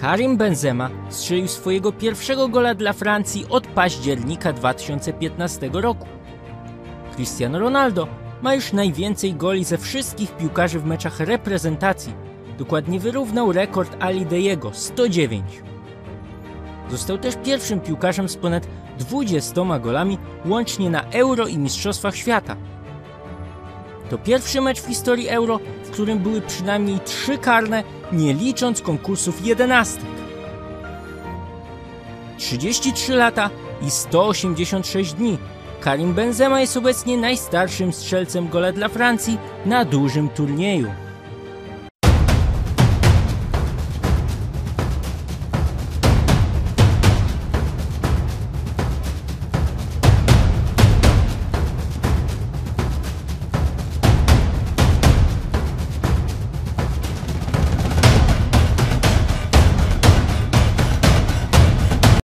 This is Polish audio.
Karim Benzema strzelił swojego pierwszego gola dla Francji od października 2015 roku. Cristiano Ronaldo ma już najwięcej goli ze wszystkich piłkarzy w meczach reprezentacji. Dokładnie wyrównał rekord Ali Deyego 109. Został też pierwszym piłkarzem z ponad 20 golami łącznie na Euro i Mistrzostwach Świata. To pierwszy mecz w historii Euro, w którym były przynajmniej trzy karne, nie licząc konkursów jedenastek. 33 lata i 186 dni. Karim Benzema jest obecnie najstarszym strzelcem gola dla Francji na dużym turnieju.